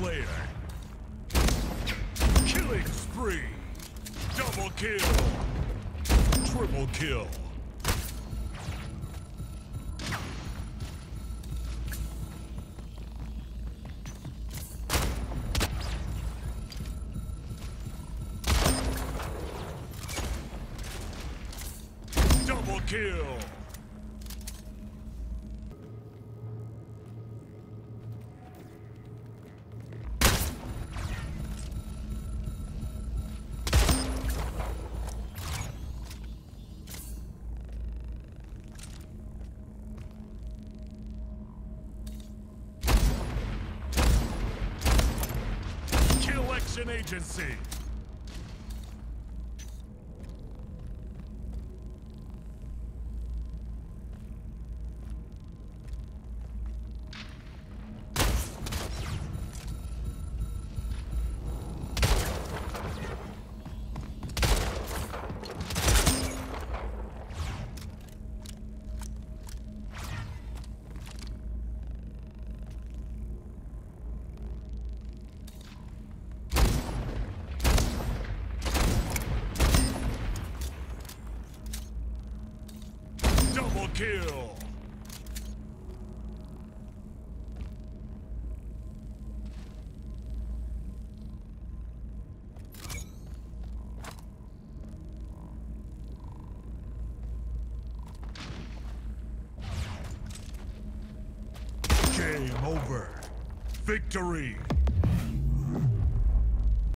Slayer. Killing spree. Double kill. Triple kill. Kill. Agency. Kill. Game over. Victory.